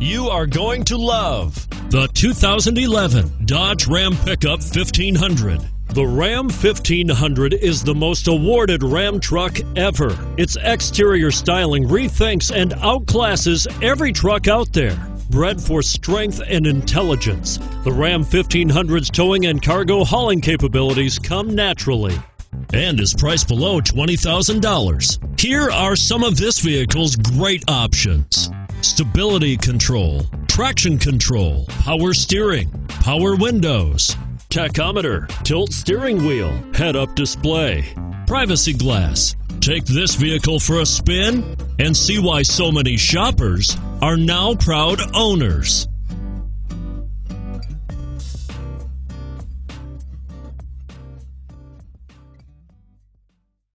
you are going to love the 2011 Dodge Ram Pickup 1500. The Ram 1500 is the most awarded Ram truck ever. Its exterior styling rethinks and outclasses every truck out there. Bred for strength and intelligence, the Ram 1500's towing and cargo hauling capabilities come naturally and is priced below $20,000. Here are some of this vehicle's great options stability control, traction control, power steering, power windows, tachometer, tilt steering wheel, head up display, privacy glass. Take this vehicle for a spin and see why so many shoppers are now proud owners.